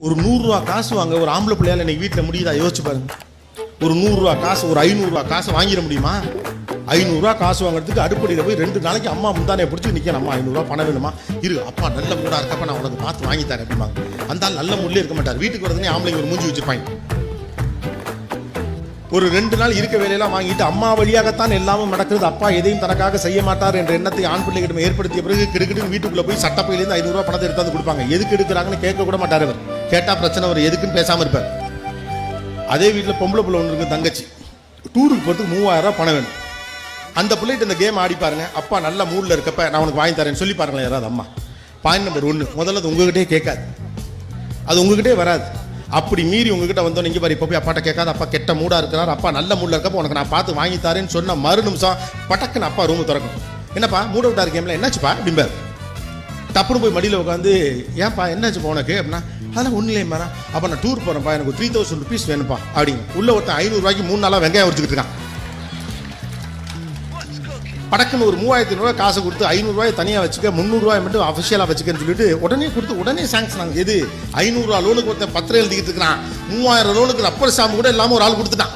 ஒரு நூறுரூவா காசு வாங்க ஒரு ஆம்பளை பிள்ளையால இன்னைக்கு வீட்டில் முடியுதா? யோசிச்சு பாருங்க. ஒரு நூறுரூவா காசு ஒரு ஐநூறுரூவா காசு வாங்கிட முடியுமா? ஐநூறுரூவா காசு வாங்குறதுக்கு அடுப்படியில் போய் ரெண்டு நாளைக்கு அம்மா முந்தானே பிடிச்சி நிற்க அம்மா ஐநூறுரூவா பணம் வேணுமா? இரு அப்பா நல்ல மூடாக இருக்கப்ப நான் உனக்கு பார்த்து வாங்கி தரேன் அப்படிம்பாங்க. அந்த நல்ல முள்ளே இருக்க மாட்டார். வீட்டுக்கு வரதுனே ஆம்பளைங்க ஒரு மூஞ்சி வச்சிருப்பாங்க. ஒரு ரெண்டு நாள் இருக்க வேலையெல்லாம் வாங்கிட்டு அம்மா வழியாகத்தான் எல்லாமும் நடக்கிறது. அப்பா எதையும் தனக்காக செய்ய மாட்டார் என்ற எண்ணத்தை ஆண் பிள்ளைகிட்ட ஏற்படுத்திய பிறகு கிடுக்கிட்டு வீட்டுக்குள்ள போய் சட்டப்பையிலேருந்து ஐநூறுரூவா பணத்தை எடுத்தாந்து கொடுப்பாங்க. எதுக்கு எடுக்கிறாங்கன்னு கேட்க கூட மாட்டார் அவர். கேட்டால் பிரச்சனை அவர் எதுக்குன்னு பேசாமல் இருப்பார். அதே வீட்டில் பொம்பளை பிள்ளை ஒன்று இருக்கு தங்கச்சி. டூருக்கு போகிறதுக்கு மூவாயிரம் ரூபா பணம் வேணும். அந்த பிள்ளைகிட்ட இந்த கேம் ஆடி பாருங்க. அப்பா நல்ல மூடில் இருக்கப்ப நான் உனக்கு வாங்கி தரேன்னு சொல்லி பாருங்களேன் யாராவது அம்மா. பாயிண்ட் நம்பர் ஒன்று முதல்ல அது உங்ககிட்டே கேட்காது. அது உங்ககிட்டே வராது. அப்படி மீறி உங்ககிட்ட வந்தோம். நீங்க பாரு இப்போ போய் அப்பாட்ட கேட்காத அப்பா கெட்ட மூடா இருக்கிறார். அப்பா நல்ல மூடில் இருக்கப்ப உனக்கு நான் பார்த்து வாங்கி தரேன்னு சொன்ன மறு நிமிஷம் பட்டக்குன்னு அப்பா ரூம் திறக்கும். என்னப்பா மூட விட்டா இருக்கேம்ல என்னாச்சுப்பா? அப்படிம்பார் டப்புனு போய் மடியில் உட்காந்து ஏன்ப்பா என்னாச்சுப்பா உனக்கு? அப்படின்னா அதெல்லாம் ஒன்றும் இல்லையம்மா அப்போ நான் டூர் போகிறேன்ப்பா எனக்கு த்ரீ தௌசண்ட் ருபீஸ் வேணும்ப்பா அப்படிங்க உள்ள ஒருத்தன் ஐநூறுரூவாய்க்கு மூணு நாளாக வெங்காயம் உரிச்சுக்கிட்டு இருக்கான். படக்குன்னு ஒரு மூவாயிரத்தி ரூபாய் காசு கொடுத்து ஐநூறுரூவாய் தனியாக வச்சுக்க முந்நூறுரூவாய் மட்டும் அஃபிஷியலாக வச்சுக்கன்னு சொல்லிட்டு உடனே கொடுத்து உடனே சாங்ஷன் ஆகுது. எது? ஐநூறுரூவா லோனுக்கு ஒருத்தன் பத்திரம் எழுதிக்கிட்டு இருக்கிறான். மூவாயிரம் லோனுக்கு ரப்பர் சாமி கூட இல்லாமல் ஒரு ஆள் கொடுத்துட்டான்.